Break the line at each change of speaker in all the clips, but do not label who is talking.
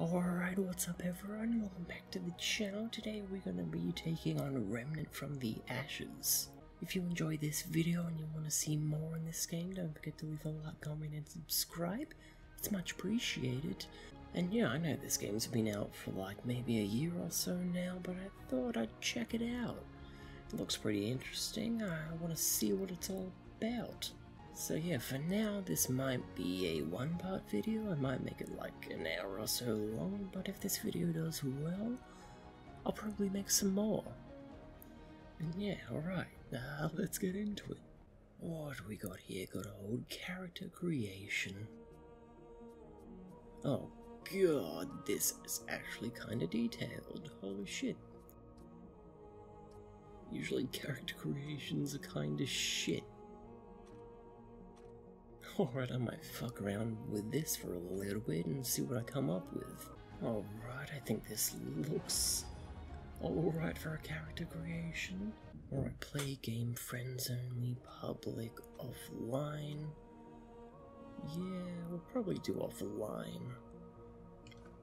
Alright, what's up everyone? Welcome back to the channel. Today we're going to be taking on Remnant from the Ashes. If you enjoyed this video and you want to see more in this game, don't forget to leave a like, comment, and subscribe. It's much appreciated. And yeah, I know this game's been out for like maybe a year or so now, but I thought I'd check it out. It looks pretty interesting. I want to see what it's all about. So yeah, for now, this might be a one-part video. I might make it like an hour or so long, but if this video does well, I'll probably make some more. And yeah, alright, now let's get into it. What we got here? Got old character creation. Oh god, this is actually kinda detailed. Holy shit. Usually character creations are kinda shit. Alright, I might fuck around with this for a little bit and see what I come up with. Alright, I think this looks alright for a character creation. Alright, play game friends only, public, offline. Yeah, we'll probably do offline.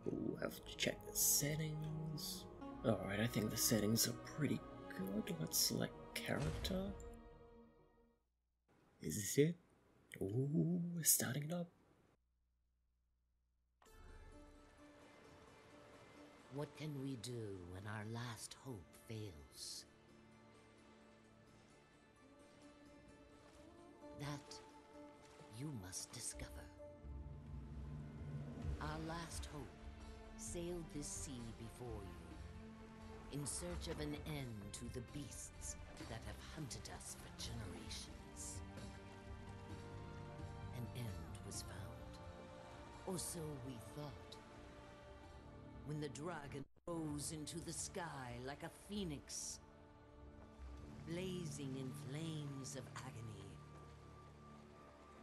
We'll have to check the settings. Alright, I think the settings are pretty good. Let's select character. Is this it? Ooh, starting it up.
What can we do when our last hope fails? That you must discover. Our last hope sailed this sea before you, in search of an end to the beasts that have hunted us for generations. Or so we thought. When the dragon rose into the sky like a phoenix, blazing in flames of agony.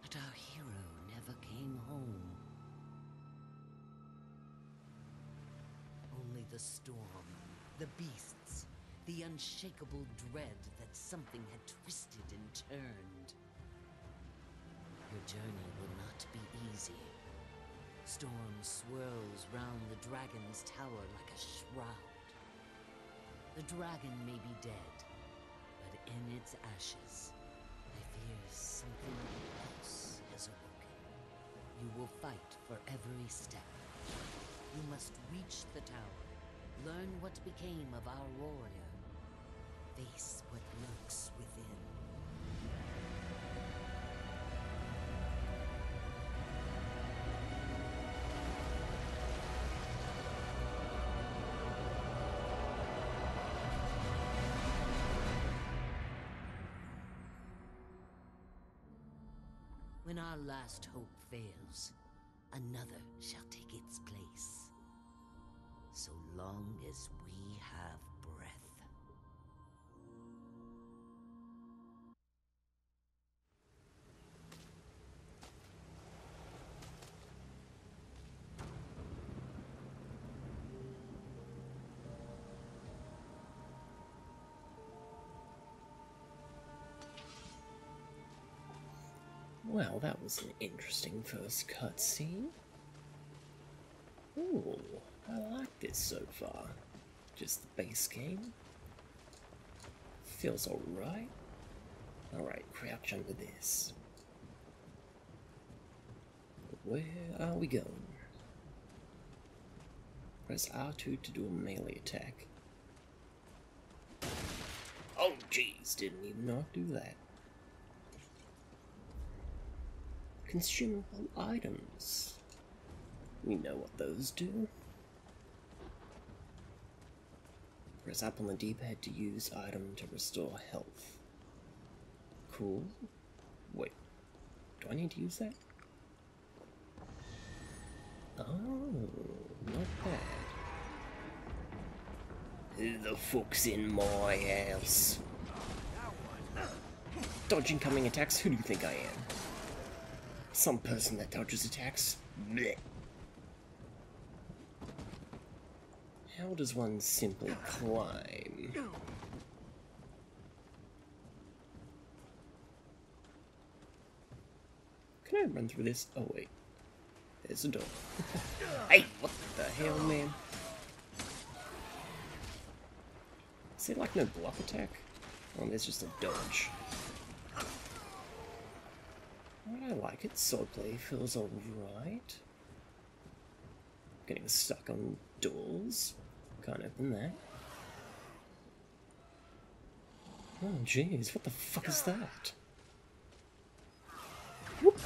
But our hero never came home. Only the storm, the beasts, the unshakable dread that something had twisted and turned. Your journey will not be easy. Storm swirls round the dragon's tower like a shroud. The dragon may be dead, but in its ashes, I fear something else has awoken. You will fight for every step. You must reach the tower, learn what became of our warrior, face what lurks within. When our last hope fails, another shall take its place. So long as
Well, that was an interesting first cutscene. Ooh, I like this so far. Just the base game. Feels alright. Alright, crouch under this. Where are we going? Press R2 to do a melee attack. Oh jeez, didn't even know to do that. Consumable items. We know what those do. Press up on the D-pad to use item to restore health. Cool. Wait, do I need to use that? Oh, not bad. Who the fuck's in my house? Dodging incoming attacks, who do you think I am? Some person that dodges attacks. Blech. How does one simply climb? Can I run through this? Oh wait. there's a door. hey, what the hell, man? Is there like no block attack? Oh, there's just a dodge. I like it. Swordplay feels alright. Getting stuck on doors. Can't open that. Oh jeez, what the fuck is that? Whoop.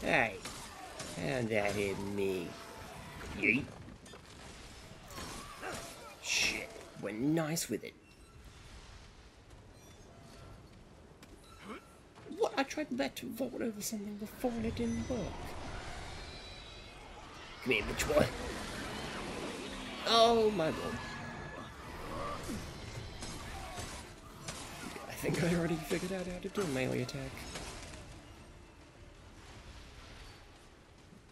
Hey, and that hit me. Yeet. Shit, we're nice with it. Tried that to vault over something before and it didn't work. Come here, bitch boy. Oh my god. I think I already figured out how to do a melee attack.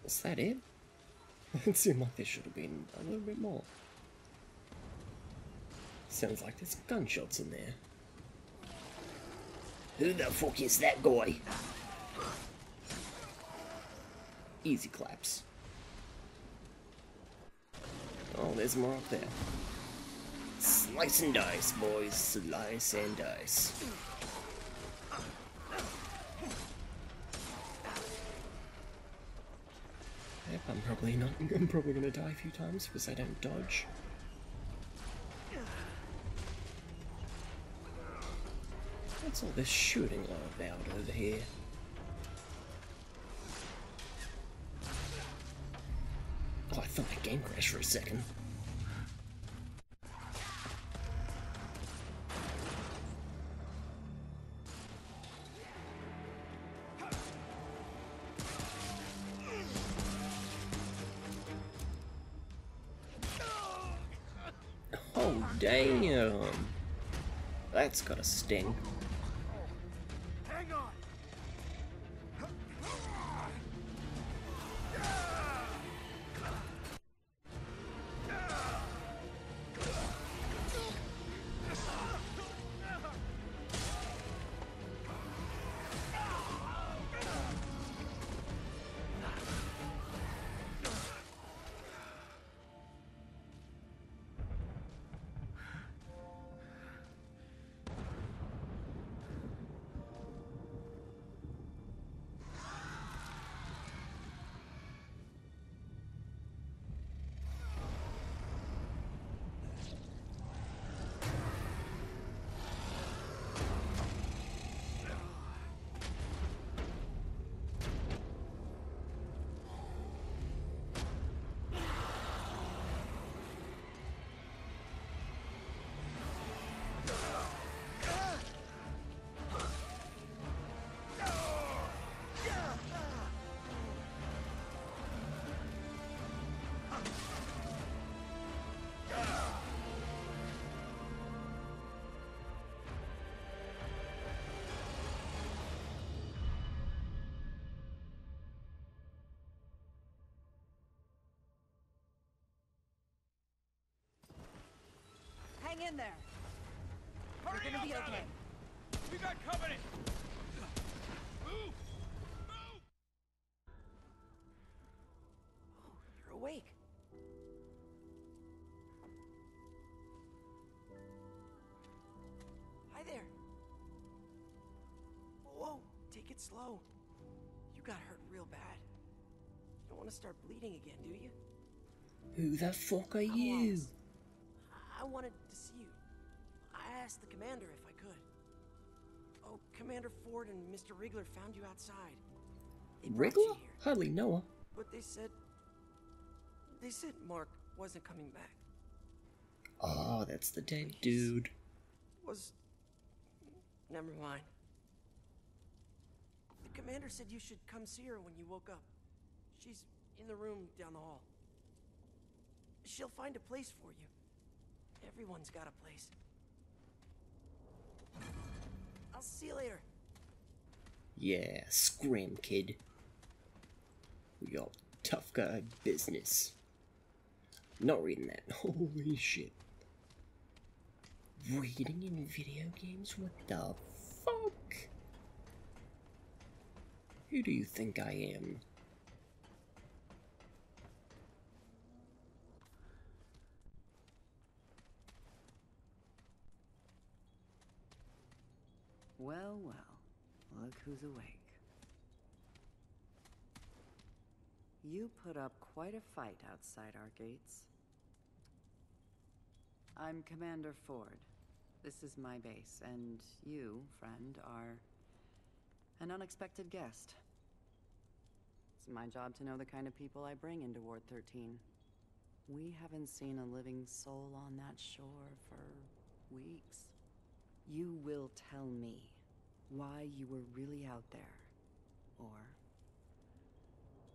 Is that it? It seemed like there should have been a little bit more. Sounds like there's gunshots in there. Who the fuck is that guy? Easy claps. Oh, there's more up there. Slice and dice, boys. Slice and dice. Yep, I'm probably not. I'm probably gonna die a few times because I don't dodge. What's all this shooting all about over here? Oh, I thought my game crashed for a second. Oh, damn. That's got a sting.
Hang in there. You're gonna be okay.
We got company! Move! Move!
Oh, you're awake. Hi there. Whoa, take it slow. You got hurt real bad. You don't want to start bleeding again, do you?
Who the fuck are
I'm
you?
Wallace. I wanted to see you. I asked the commander if I could. Oh, Commander Ford and Mr. Wriggler found you outside.
Wriggler? Hardly know her.
but they said they said Mark wasn't coming back.
Oh, that's the dead dude.
Was never mind. The commander said you should come see her when you woke up. She's in the room down the hall. She'll find a place for you. Everyone's got a place. I'll see you later.
Yeah, scram, kid. We got tough guy business. Not reading that. Holy shit. Reading in video games? What the fuck? Who do you think I am?
Well, well. Look who's awake. You put up quite a fight outside our gates. I'm Commander Ford. This is my base, and you, friend, are an unexpected guest. It's my job to know the kind of people I bring into Ward 13. We haven't seen a living soul on that shore for weeks. You will tell me why you were really out there. Or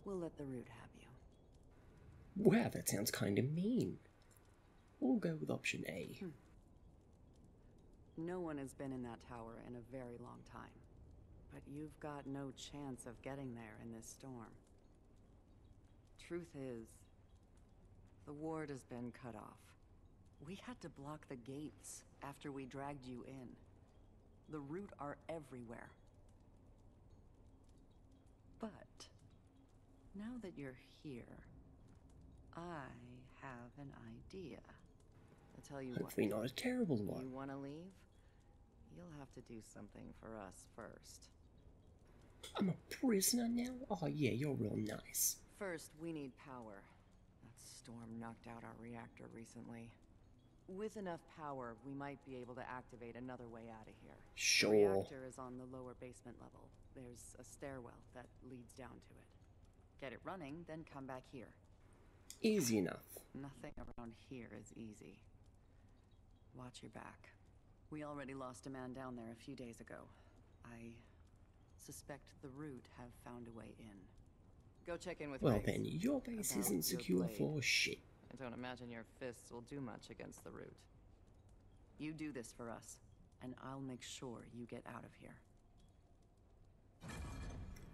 we'll let the root have you.
Wow, that sounds kind of mean. We'll go with option A. Hmm.
No one has been in that tower in a very long time. But you've got no chance of getting there in this storm. Truth is, the ward has been cut off. We had to block the gates after we dragged you in. The root are everywhere. But, now that you're here, I have an idea. I'll tell you what.
Hopefully not a terrible one.
You want to leave? You'll have to do something for us first.
I'm a prisoner now? Oh yeah, you're real nice.
First, we need power. That storm knocked out our reactor recently. With enough power, we might be able to activate another way out of here.
Sure.
The reactor is on the lower basement level. There's a stairwell that leads down to it. Get it running, then come back here.
Easy enough.
Nothing around here is easy. Watch your back. We already lost a man down there a few days ago. I suspect the root have found a way in. Go check in with
Well
Riggs.
then, your base
About
isn't secure for shit.
I don't imagine your fists will do much against the root. You do this for us, and I'll make sure you get out of here.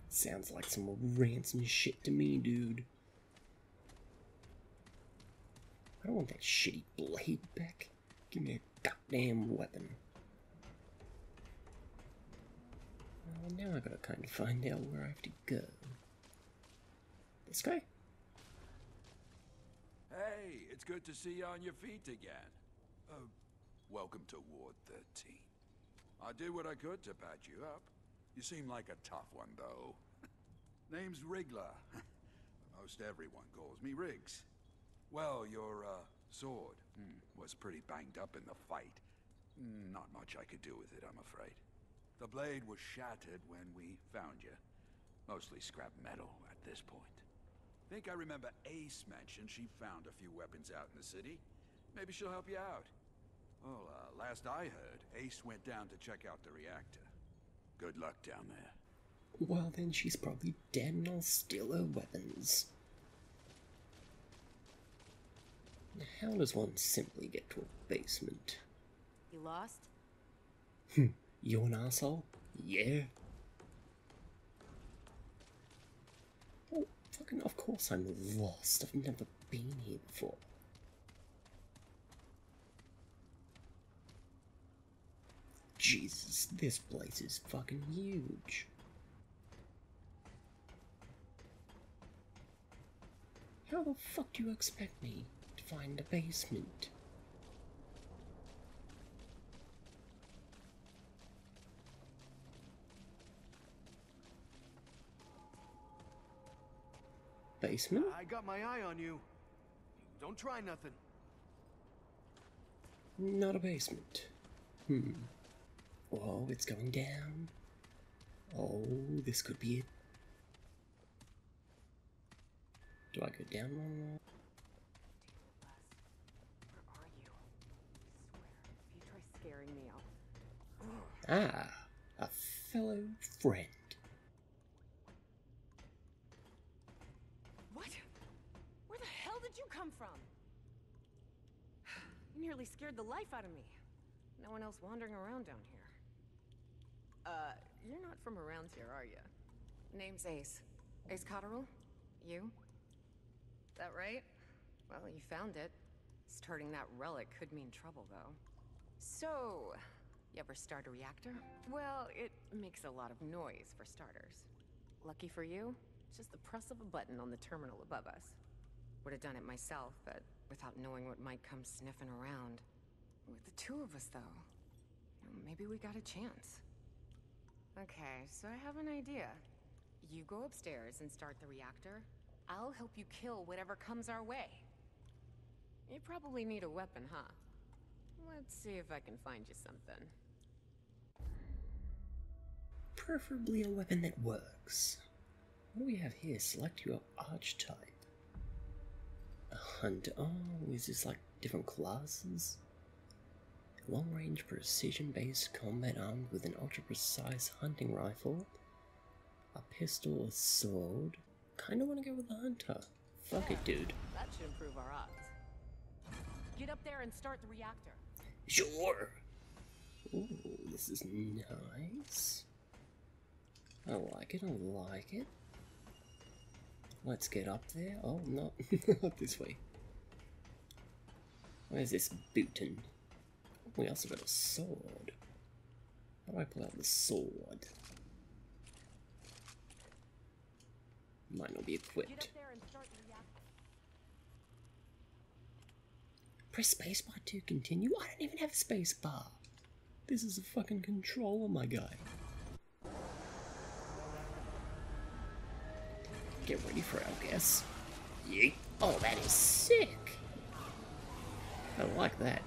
Sounds like some ransom shit to me, dude. I don't want that shitty blade back. Give me a goddamn weapon. Well, now I gotta kind of find out where I have to go. This guy?
Hey, it's good to see you on your feet again. Uh, welcome to Ward 13. I did what I could to patch you up. You seem like a tough one, though. Name's Wriggler. Most everyone calls me Riggs. Well, your, uh, sword hmm, was pretty banged up in the fight. Mm, Not much I could do with it, I'm afraid. The blade was shattered when we found you. Mostly scrap metal at this point. Think I remember Ace mentioned she found a few weapons out in the city. Maybe she'll help you out. Well, uh, last I heard, Ace went down to check out the reactor. Good luck down there.
Well, then she's probably dead and I'll steal her weapons. How does one simply get to a basement?
You lost?
You an asshole? Yeah. Oh, fucking, of course I'm lost. I've never been here before. Jesus, this place is fucking huge. How the fuck do you expect me to find a basement? Basement?
I got my eye on you. Don't try nothing.
Not a basement. Hmm. Whoa, it's going down. Oh, this could be it. Do I go down one more?
Where are you? I swear, if you try scaring me, I'll.
Ah, a fellow friend.
What? Where the hell did you come from? You nearly scared the life out of me. No one else wandering around down here. Uh, you're not from around here, are you? Name's Ace. Ace Cotterill? You? That right? Well, you found it. Starting that relic could mean trouble, though. So, you ever start a reactor? Well, it makes a lot of noise, for starters. Lucky for you, it's just the press of a button on the terminal above us. Would have done it myself, but without knowing what might come sniffing around. With the two of us, though, maybe we got a chance. Okay, so I have an idea. You go upstairs and start the reactor. I'll help you kill whatever comes our way. You probably need a weapon, huh? Let's see if I can find you something.
Preferably a weapon that works. What do we have here? Select your archetype. A hunter. Oh, is this like different classes? Long range precision based combat armed with an ultra precise hunting rifle, a pistol, a sword. Kinda wanna go with the hunter. Fuck it, dude.
That should improve our odds. Get up there and start the reactor.
Sure. Ooh, this is nice. I like it, I like it. Let's get up there. Oh, no, not this way. Where's this bootin'? We also got a sword. How do I pull out the sword? Might not be equipped.
there and start.
Press spacebar to continue? I don't even have a spacebar. This is a fucking controller, my guy. Get ready for I guess. Yeet. Oh, that is sick. I like that.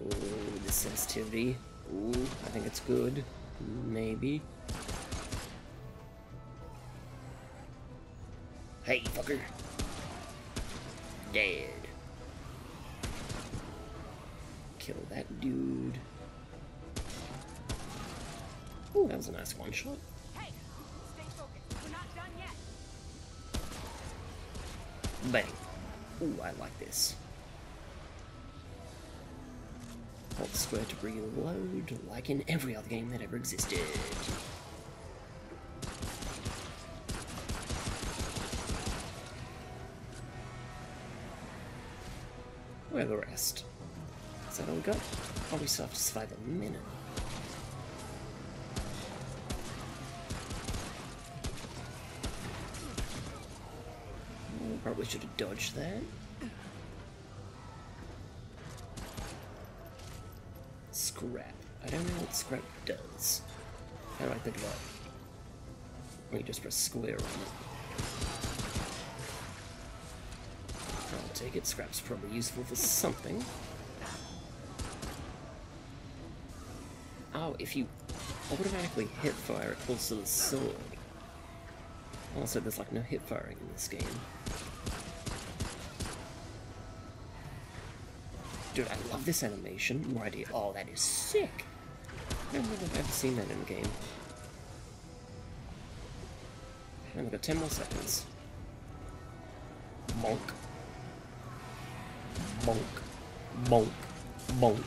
Ooh, the sensitivity. Ooh, I think it's good. Maybe. Hey, fucker. Dead. Kill that dude. Ooh, that was a nice one shot. Bang. Ooh, I like this. Hold square to reload, like in every other game that ever existed. Where the rest? Is that all we got? Oh, have to survive a minute. Probably should have dodged that. Scrap. I don't know what scrap does. How do I think about it? You just press square on it. I'll take it. Scrap's probably useful for something. Oh, if you automatically hit fire, it pulls to the sword. Also, there's like no hip firing in this game. Dude, I love this animation. Here. Oh, that is sick. I've ever seen that in a game. And we've got 10 more seconds. Monk. Monk. Monk. Monk.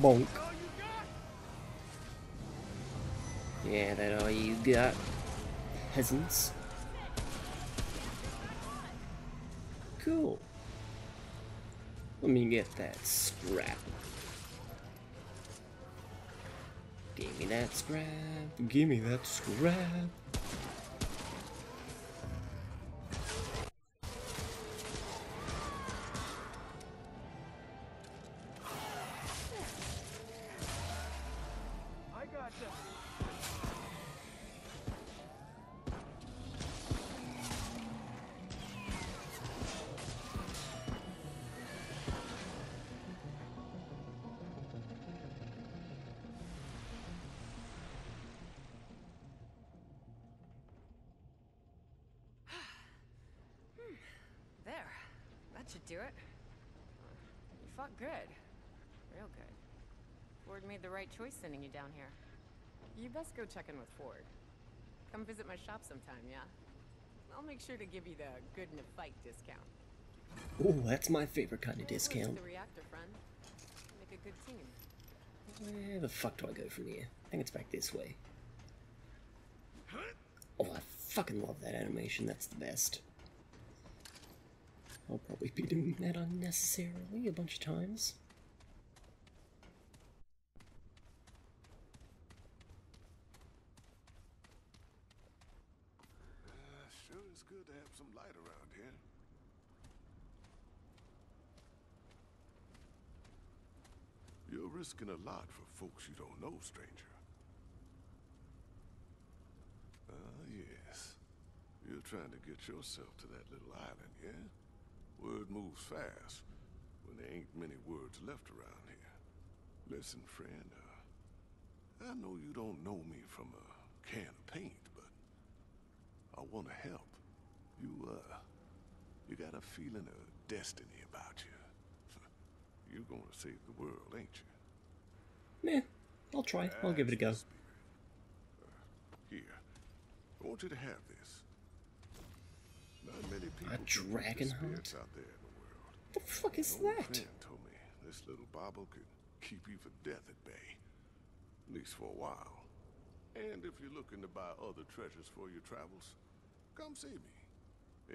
Monk. Yeah, that all you got, peasants. Cool. Let me get that scrap. Give me that scrap. Give me that scrap.
Choice sending you down here. You best go check in with Ford. Come visit my shop sometime, yeah? I'll make sure to give you the good in a fight discount.
Ooh, that's my favorite kind of discount.
The reactor, friend. Make a good team.
Where the fuck do I go from here? I think it's back this way. Oh, I fucking love that animation. That's the best. I'll probably be doing that unnecessarily a bunch of times.
Uh, sure is good to have some light around here. Your risking a lot for folks you don't know, stranger. Ah, yes. You're trying to get yourself to that little island, yeah? Word moves fast when there ain't many words left around here. Listen, friend, uh, I know you don't know me from a can of paint, but I want to help. You, uh, you got a feeling of destiny about you. You're gonna save the world, ain't you?
Meh, I'll try. I'll give it a go.
That's the spirit. Here, I want you to have this. Not many people the
dragon heart?
out there in the world.
The fuck is
old
that?
friend told me this little bauble could keep you for death at bay. At least for a while. And if you're looking to buy other treasures for your travels, come see me.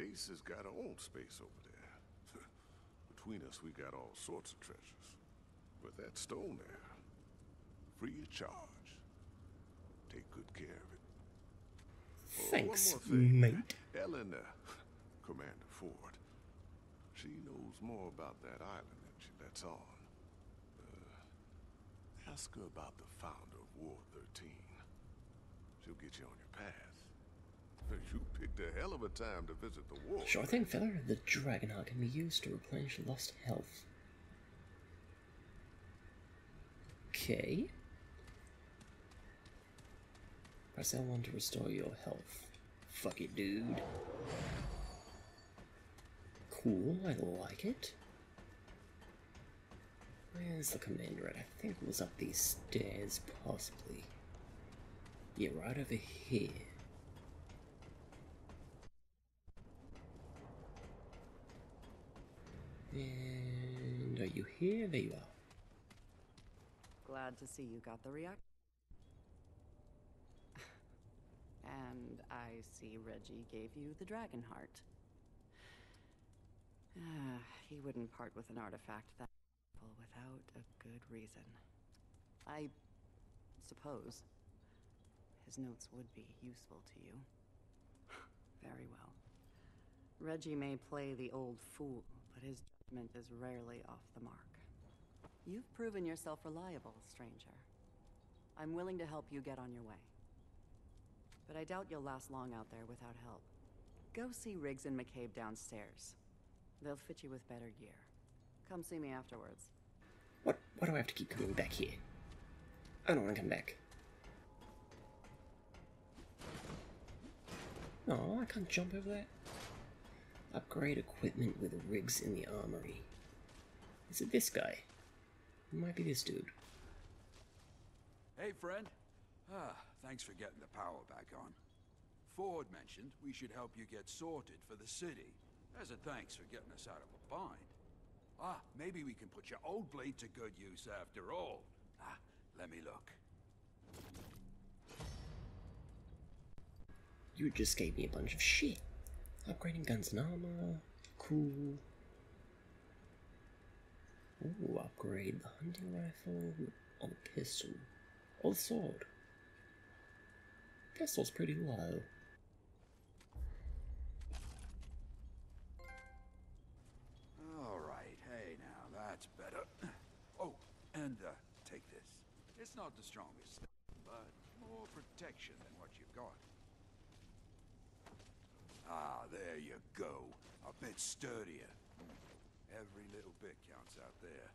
Ace has got her own space over there. Between us, we got all sorts of treasures. But that stone there, free of charge. Take good care of it. Oh,
Thanks,
thing.
mate.
Uh, Commander Ford, she knows more about that island than she lets on. Uh, ask her about the founder of Ward 13. She'll get you on your path. You picked a hell of a time to visit the war.
Sure thing, fella. The dragon heart can be used to replenish lost health. Okay. Press L1 to restore your health. Fuck it, dude. Cool, I like it. Where's the commander at? I think it was up these stairs, possibly. Yeah, right over here. And are you here? There you are.
Glad to see you got the react. And I see Reggie gave you the dragon heart. Ah, he wouldn't part with an artifact that without a good reason. I suppose his notes would be useful to you. Very well. Reggie may play the old fool, but his judgment is rarely off the mark. You've proven yourself reliable, stranger. I'm willing to help you get on your way. But I doubt you'll last long out there without help. Go see Riggs and McCabe downstairs. They'll fit you with better gear. Come see me afterwards.
What? Why do I have to keep coming back here? I don't want to come back. No, I can't jump over that. Upgrade equipment with rigs in the armory. Is it this guy? It might be this dude.
Hey, friend. Ah, thanks for getting the power back on. Ford mentioned we should help you get sorted for the city. As a thanks for getting us out of a bind. Ah, maybe we can put your old blade to good use after all. Ah, let me look.
You just gave me a bunch of shit. Upgrading guns and armor. Cool. Ooh, upgrade the hunting rifle or the pistol. Or the sword. Pistol's pretty low.
All right, hey now, that's better. Oh, and uh, take this. It's not the strongest, but more protection than what you've got. Ah, there you go. A bit sturdier. Every little bit counts out there.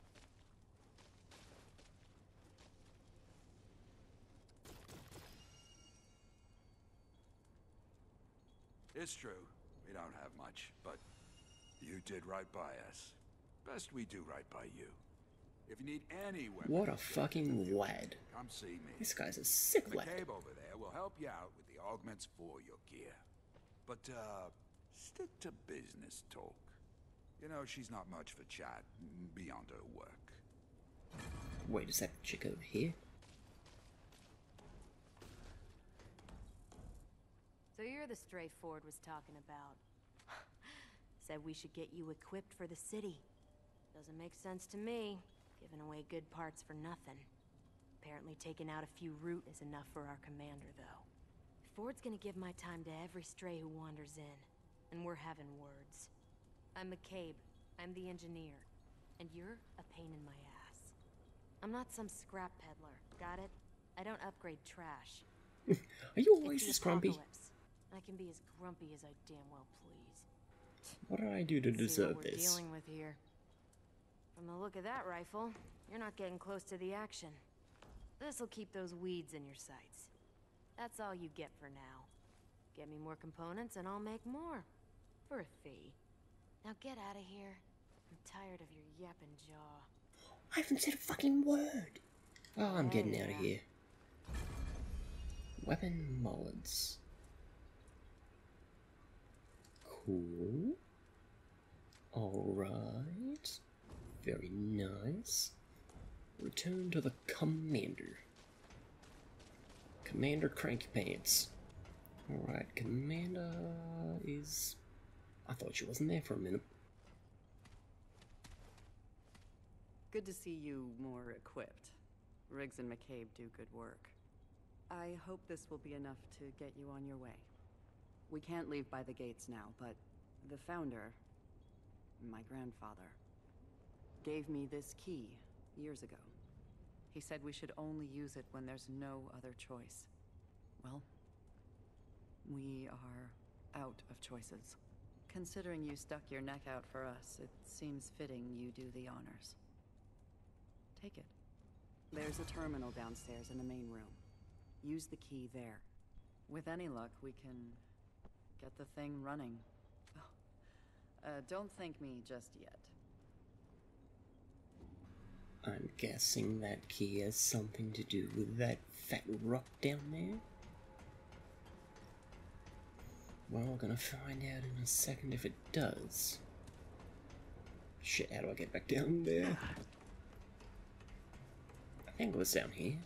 It's true, we don't have much, but you did right by us. Best we do right by you. If you need any weapons,
What a fucking lad.
come see me.
This guy's a sick lad.
McCabe over there will help you out with the augments for your gear. But, uh, stick to business talk. You know, she's not much for chat beyond her work.
Wait, is that chick over here?
So you're the stray Ford was talking about. Said we should get you equipped for the city. Doesn't make sense to me, giving away good parts for nothing. Apparently taking out a few root is enough for our commander, though. Ford's gonna give my time to every stray who wanders in, and we're having words. I'm McCabe. I'm the engineer. And you're a pain in my ass. I'm not some scrap peddler, got it? I don't upgrade trash.
Are you always this grumpy?
apocalypse. I can be as grumpy as I damn well please.
What did I do to deserve this?
dealing with here. From the look of that rifle, you're not getting close to the action. This'll keep those weeds in your sights. That's all you get for now. Get me more components and I'll make more. For a fee. Now get out of here. I'm tired of your yapping jaw.
I haven't said a fucking word. Oh, I'm getting out of
Yeah.
here. Weapon mods. Cool. Alright. Very nice. Return to the commander. Commander Cranky Pants. Alright, Commander is. I thought she wasn't there for a minute.
Good to see you more equipped. Riggs and McCabe do good work. I hope this will be enough to get you on your way. We can't leave by the gates now, but the founder, my grandfather, gave me this key years ago. He said we should only use it when there's no other choice. Well, we are out of choices. Considering you stuck your neck out for us, it seems fitting you do the honors. Take it. There's a terminal downstairs in the main room. Use the key there. With any luck, we can get the thing running. Oh, uh, don't thank me just yet.
I'm guessing that key has something to do with that fat rock down there. Well, we're gonna find out in a second if it does. Shit, how do I get back down there? I think it was down here.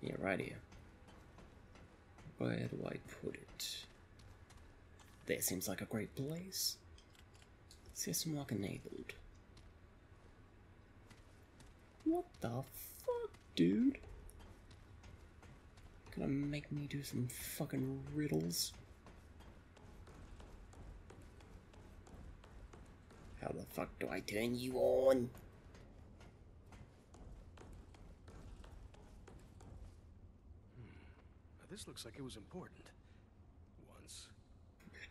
Yeah, right here. Where do I put it? There seems like a great place. System lock enabled. What the fuck, dude? Gonna make me do some fucking riddles? How the fuck do I turn you on? Hmm.
Now, this looks like it was important.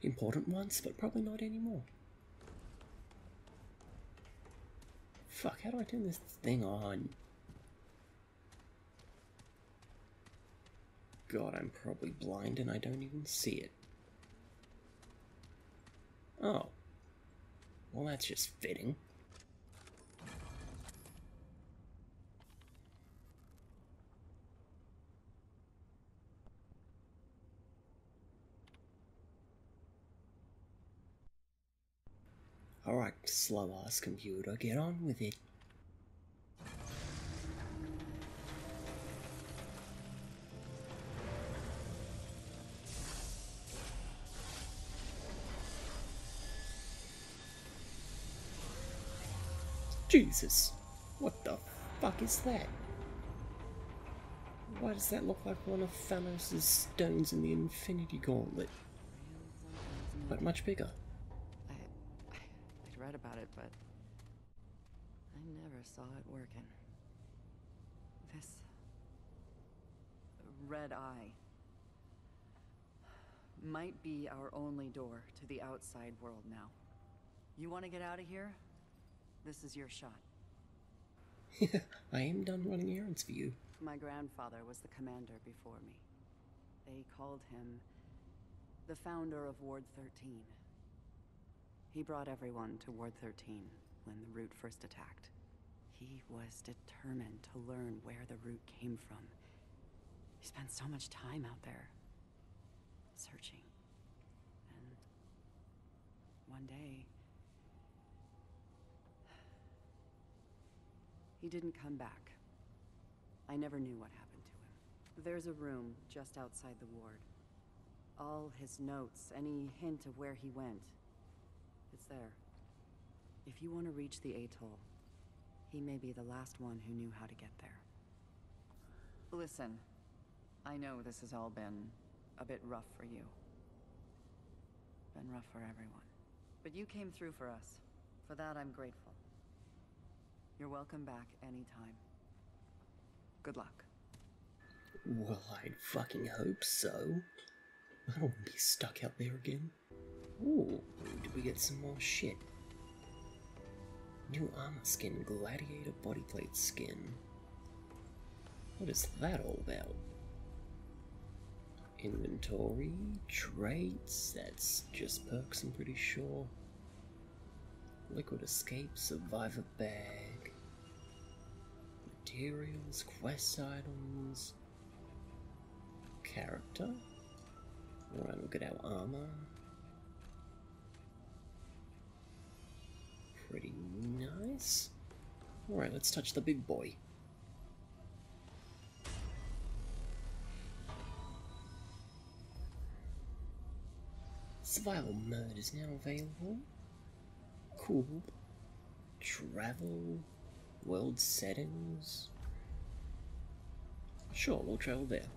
Important once, but probably not anymore. Fuck, how do I turn this thing on? God, I'm probably blind and I don't even see it. Oh. Well, that's just fitting. Alright, slow ass computer, get on with it. Jesus, what the fuck is that? Why does that look like one of Thanos' stones in the Infinity Gauntlet? But much bigger.
I, I, I'd read about it, but I never saw it working. This red eye might be our only door to the outside world now. You want to get out of here? This is your shot.
I am done running errands for you.
My grandfather was the commander before me. They called him the founder of Ward 13. He brought everyone to Ward 13 when the Root first attacked. He was determined to learn where the Root came from. He spent so much time out there, searching. And one day, he didn't come back. I never knew what happened to him. There's a room just outside the ward. All his notes, any hint of where he went. It's there. If you want to reach the atoll, he may be the last one who knew how to get there. Listen, I know this has all been a bit rough for you. Been rough for everyone. But you came through for us. For that, I'm grateful. You're welcome back anytime. Good luck.
Well, I'd fucking hope so. I don't want to be stuck out there again. Ooh, did we get some more shit? New armor skin, gladiator body plate skin. What is that all about? Inventory, traits, that's just perks, I'm pretty sure. Liquid escape, survivor bag. Materials, quest items. Character. Alright, we'll get our armor. Pretty nice. Alright, let's touch the big boy. Survival mode is now available. Cool. Travel. World settings. Sure, we'll travel there.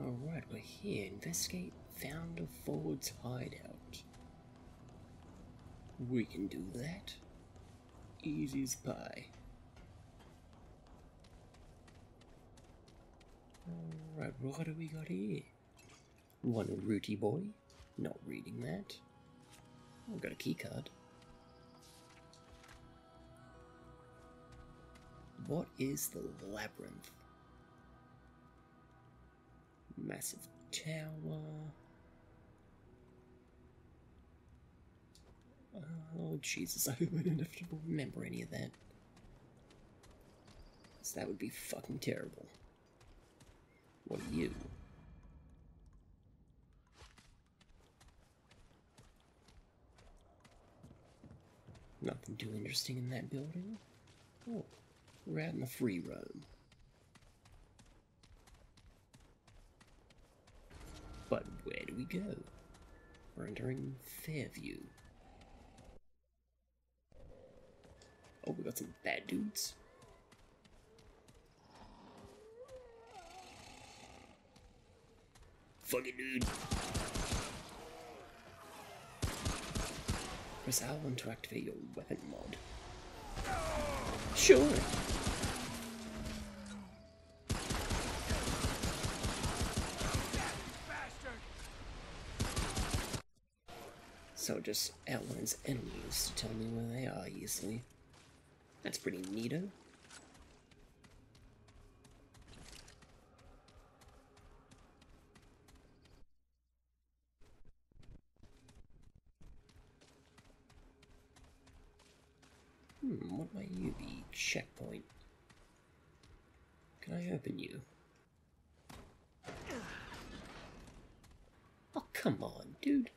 Alright, we're here. Investigate Founder Ford's hideout. We can do that. Easy as pie. Alright, what do we got here? One rooty boy. Not reading that. I've got a keycard. What is the labyrinth? Massive tower. Oh Jesus, I wouldn't have to remember any of that. So that would be fucking terrible. What are you? Nothing too interesting in that building. Oh, we're out in the free roam. But where do we go? We're entering Fairview. Oh, we got some bad dudes. Fucking dude. Press L1 to activate your weapon mod. Sure. So just outlines enemies to tell me where they are easily. That's pretty neato. Hmm, what might you be? Checkpoint. Can I open you? Oh, come on, dude.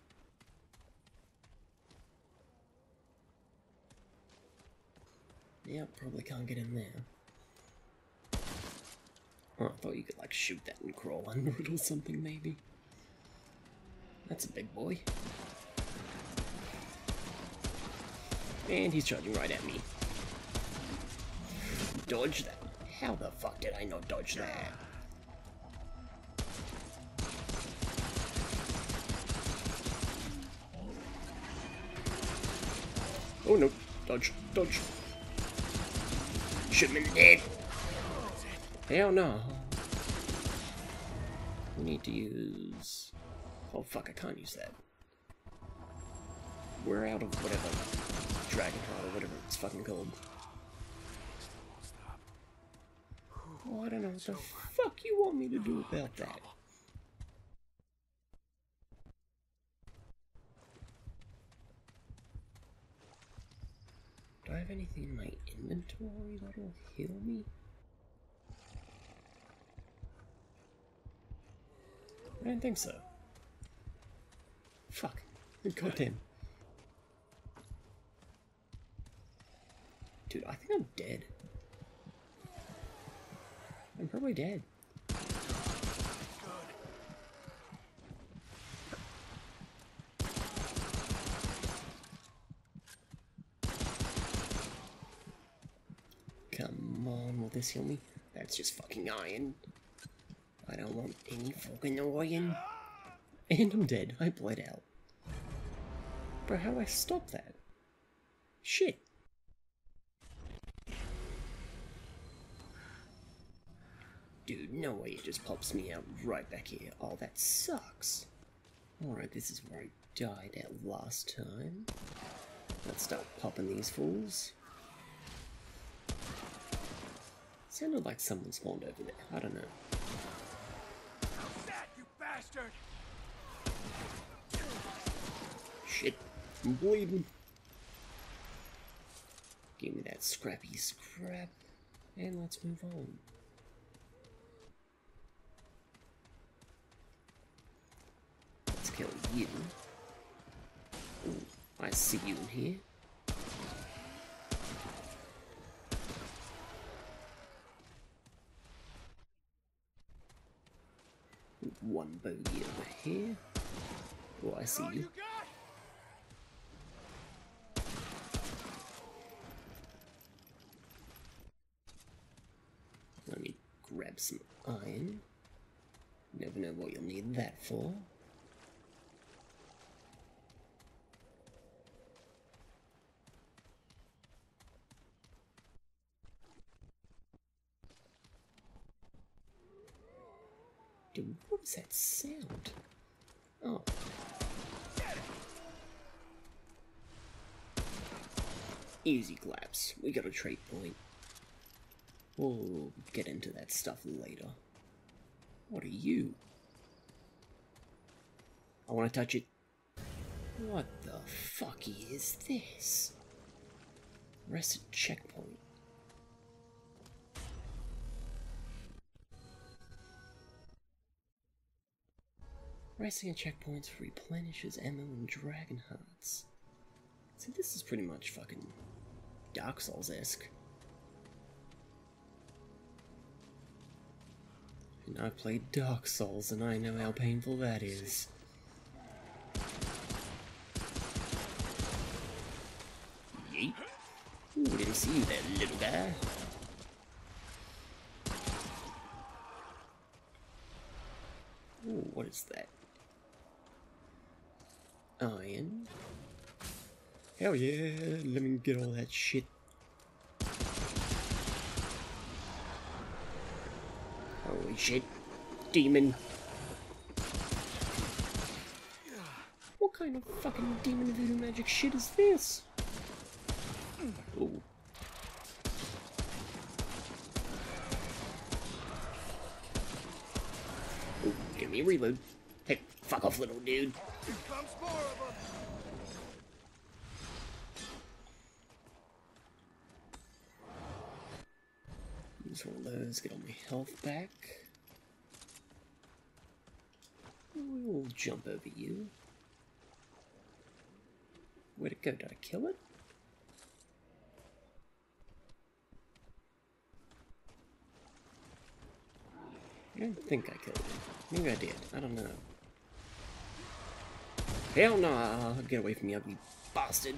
Yeah, probably can't get in there. Oh, I thought you could, like, shoot that and crawl under it or something, maybe. That's a big boy. And he's charging right at me. Dodge that. How the fuck did I not dodge that? Oh no. Dodge. Dodge. Been dead. Hell no. We need to use... Oh fuck, I can't use that. We're out of whatever. Dragon Heart or whatever it's fucking called. Oh, I don't know what the fuck you want me to do about that. I have anything in my inventory that'll heal me? I didn't think so. Fuck. Goddamn. Dude, I think I'm dead. I'm probably dead. please heal me? That's just fucking iron. I don't want any fucking iron. And I'm dead. I bled out. Bro, how do I stop that? Shit. Dude, no way it just pops me out right back here. Oh, that sucks. Alright, this is where I died at last time. Let's start popping these fools. Sounded like someone spawned over there. I don't know.
That, you bastard!
Shit. I'm bleeding. Give me that scrappy scrap. And let's move on. Let's kill you. Ooh, I see you in here. One bogey over here. Oh, I see you. Let me grab some iron. Never know what you'll need that for. Dude, what was that sound? Oh. Easy claps. We got a trait point. We'll get into that stuff later. What are you? I want to touch it. What the fuck is this? Rested checkpoint. Resting at checkpoints replenishes ammo and dragon hearts. So this is pretty much fucking Dark Souls-esque. And I've played Dark Souls and I know how painful that is. Yeet. Ooh, didn't see you there, little guy. Ooh, what is that? Iron. Hell yeah, let me get all that shit. Holy shit. Demon. What kind of fucking demon voodoo magic shit is this? Ooh. Ooh, give me a reload. Hey, fuck off, little dude.
Here comes more of them!
Use one of those, get all my health back. We will jump over you. Where'd it go? Did I kill it? I don't think I killed it. Maybe I did. I don't know. Hell no! Uh, get away from me, ugly bastard!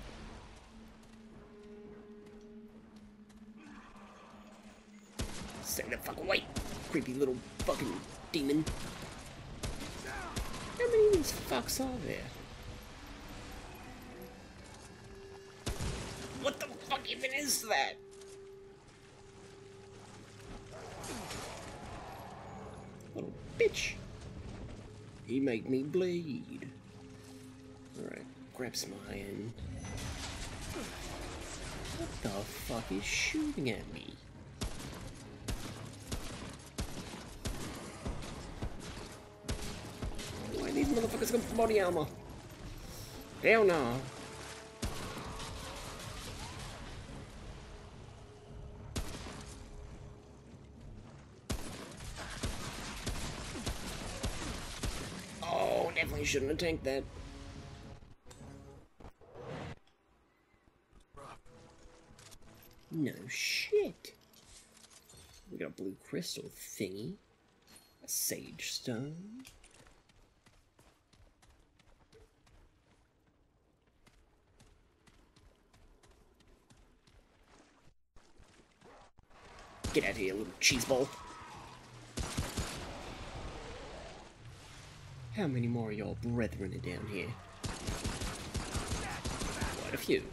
Stay the fuck away! Creepy little fucking demon. How many of these fucks are there? What the fuck even is that? Little bitch. He made me bleed. Alright, grab some iron. What the fuck is shooting at me? Why these motherfuckers come from body armor? Hell no. Oh, definitely shouldn't have tanked that. No shit. We got a blue crystal thingy. A sage stone. Get out of here, little cheese ball. How many more of your brethren are down here? Quite a few.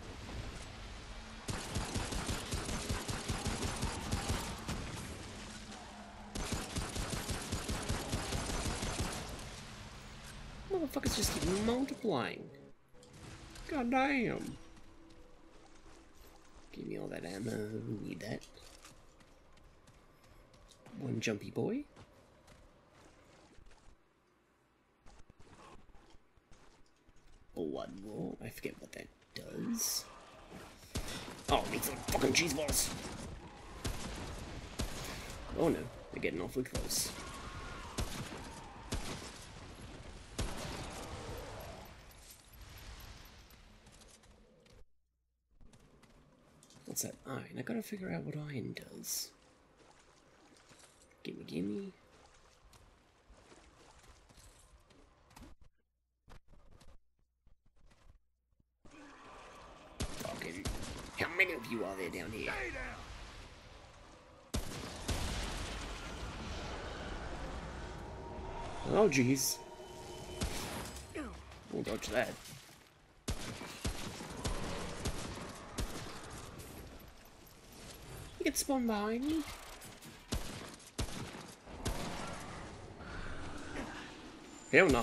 Motherfuckers just keep multiplying. God damn. Give me all that ammo. Need that. One jumpy boy. Blood roll. I forget what that does. Oh, need some fucking cheese balls. Oh no, they're getting awfully close. What's that iron? I gotta figure out what iron does. Gimme, gimme. Fucking. How many of you are there down here? Oh, jeez. We'll dodge that. Get spawned behind me. Hell no.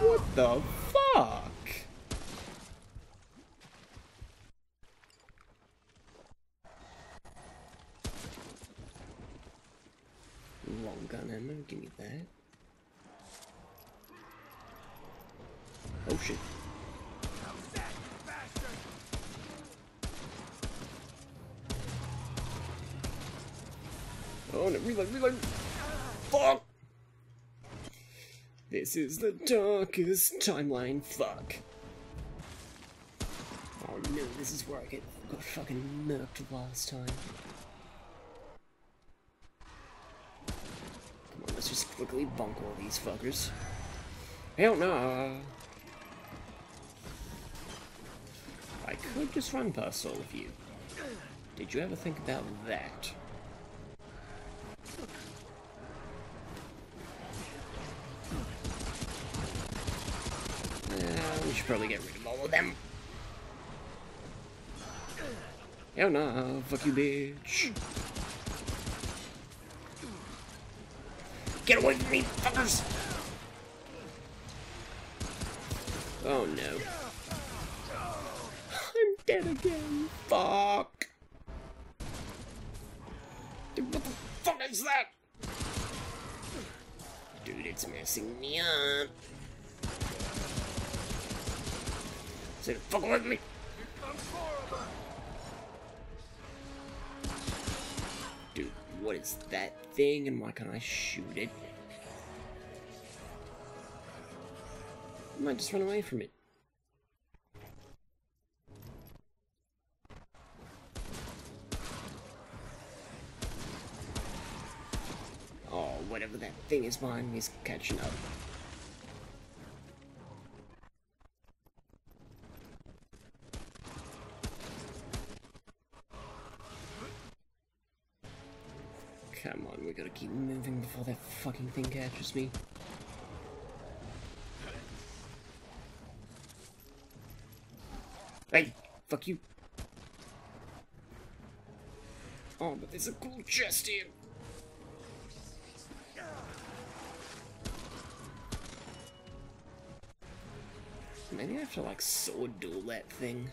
What the fuck? Long gun ammo, give me that. Reload, reload! Fuck! This is the darkest timeline, fuck. Oh no, this is where I get got fucking murked last time. Come on, let's just quickly bunk all these fuckers. Hell no! I could just run past all of you. Did you ever think about that? Probably get rid of all of them. Hell no, fuck you, bitch. Get away from me, fuckers! Oh no. Thing and why can't I shoot it? I might just run away from it. Oh, whatever that thing is behind me is catching up. Gotta keep moving before that fucking thing catches me. Hey, fuck you. Oh, but there's a cool chest here. Maybe I have to like sword duel that thing.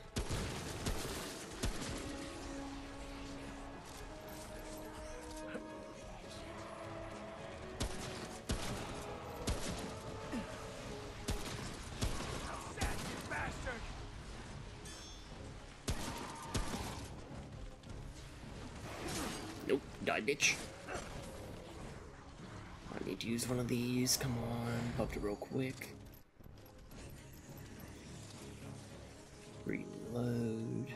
One of these, come on, pop it real quick. Reload.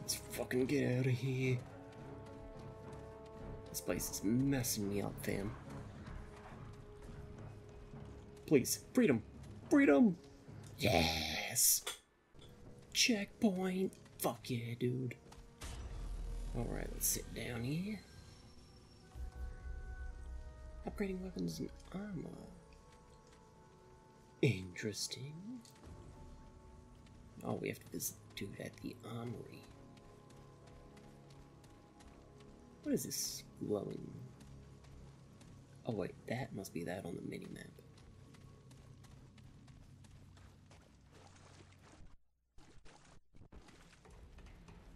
Let's fucking get out of here. This place is messing me up, fam. Please, freedom! Freedom! Yes! Checkpoint! Fuck yeah, dude. Alright, let's sit down here. Upgrading weapons and armor. Interesting. Oh, we have to visit dude at the armory. What is this glowing? Oh wait, that must be that on the mini-map.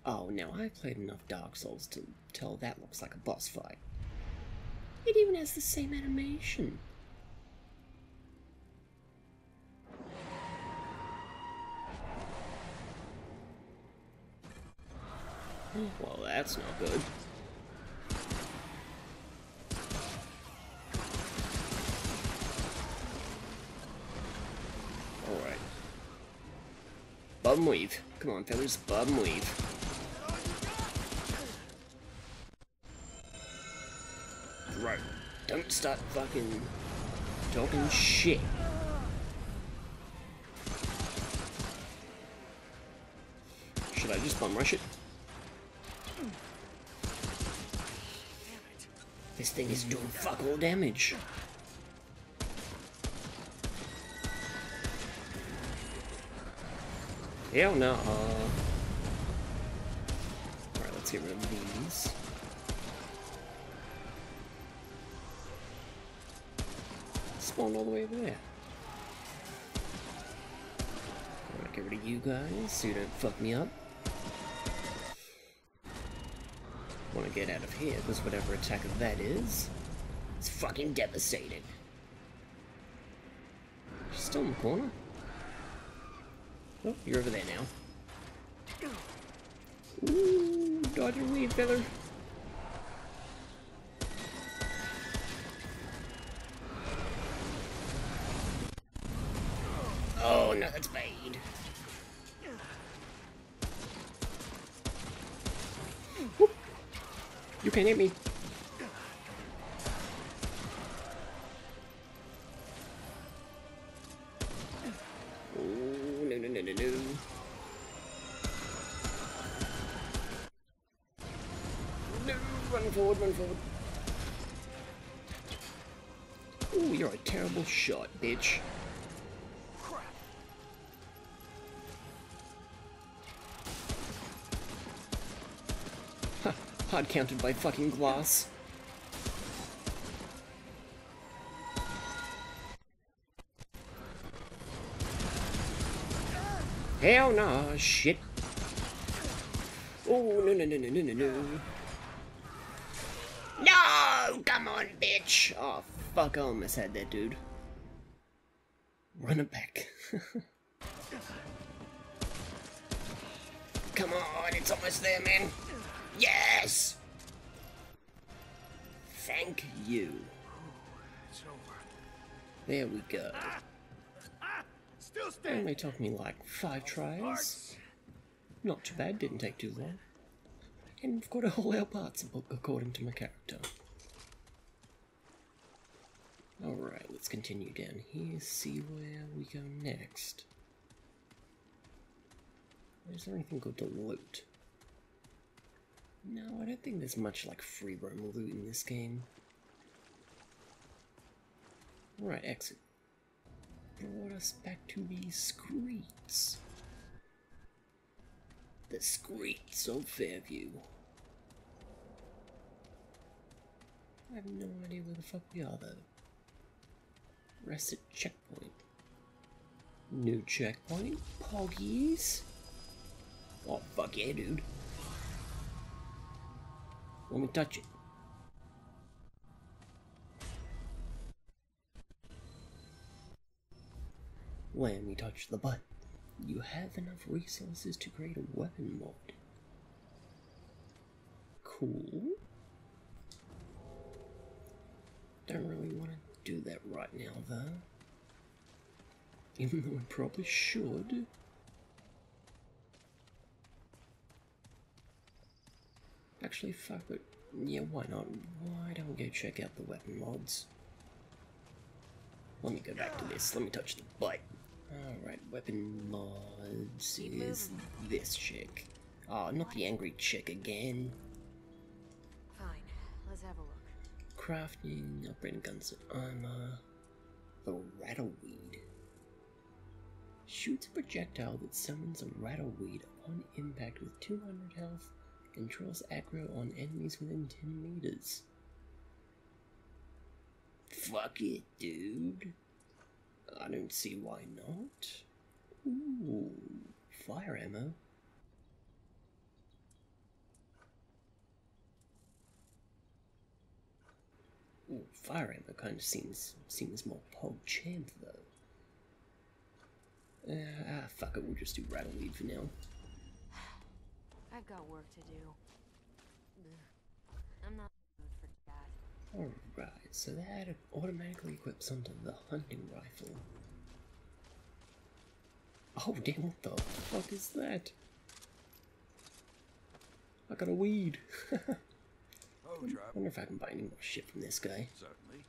Oh, now I've played enough Dark Souls to tell that looks like a boss fight. It even has the same animation. Oh, well, that's not good. Alright. And weave. Come on, fellas. Bob and Start fucking talking shit. Should I just bum rush it? This thing is doing fuck all damage. Hell no. Alright, let's get rid of these. Spawned all the way over there. Alright, get rid of you guys so you don't fuck me up. Want to get out of here because whatever attack that is, it's fucking devastating. She's still in the corner. Oh, you're over there now. Ooh, dodge your weed, feather. Can't hit me. Ooh, no, no, no, no, no. No, run forward, run forward. Ooh, you're a terrible shot, bitch. Hard counted by fucking glass. Hell no, shit. Oh, no, no, no, no, no, no, no. No! Come on, bitch! Oh, fuck, I almost had that dude. Run it back. Come on, it's almost there, man. Yes! Thank you.
It's over.
There we go. Ah! Ah!
Still
It
standing.
only took me like five tries. Not too bad, didn't take too long. And we've got a whole our parts book according to my character. Alright, let's continue down here, see where we go next. Is there anything good to loot? No, I don't think there's much like free roam loot in this game. Right, exit. Brought us back to the streets. The streets of Fairview. I have no idea where the fuck we are though. Rest at checkpoint. New checkpoint? Poggies? Oh fuck yeah, dude. Let me touch it. Let me touch the butt. You have enough resources to create a weapon mod. Cool. Don't really want to do that right now, though. Even though I probably should. Actually, fuck it. Yeah, why not? Why don't we go check out the weapon mods? Let me go back to this. Let me touch the butt. Alright, weapon mods is this chick. Oh, not the angry chick again.
Fine, let's have a look.
Crafting, upgrading guns and armor. The rattleweed. Shoots a projectile that summons a rattleweed upon impact with 200 health. Controls aggro on enemies within 10 meters. fuck it, dude. I don't see why not. Ooh, fire ammo. Ooh, fire ammo kind of seems seems more PogChamp though. Uh, ah, fuck it, we'll just do Rattleweed for now.
I've got work to do. I'm not in for that.
Alright, so that automatically equips onto the hunting rifle. Oh damn, what the fuck is that? I got a weed.
Oh,
I wonder if I can buy any more shit from this guy.
Certainly.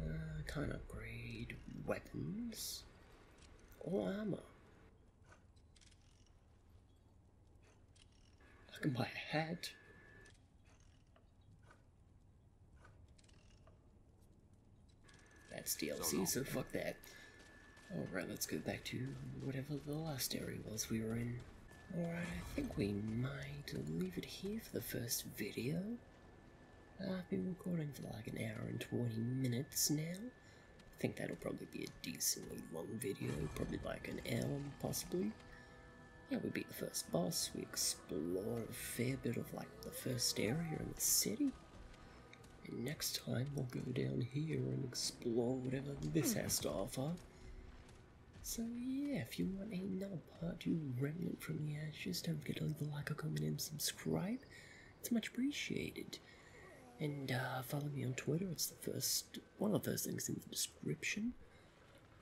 Uh, can't upgrade weapons or armor. I can buy a hat. That's DLC, so fuck that. Alright, let's go back to whatever the last area was we were in. Alright, I think we might leave it here for the first video. Uh, I've been recording for like an hour and 20 minutes now. I think that'll probably be a decently long video, probably like an hour possibly. Yeah, we beat the first boss, we explore a fair bit of like the first area in the city. And next time we'll go down here and explore whatever this has to offer. So yeah, if you want another part two remnant from the ashes, don't forget to leave a like, a comment, and subscribe. It's much appreciated. And uh, follow me on Twitter. It's the first one of the first things in the description.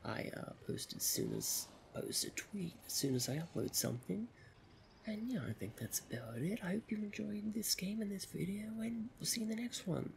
I uh, post as soon as post a tweet as soon as I upload something. And yeah, I think that's about it. I hope you enjoyed this game and this video, and we'll see you in the next one.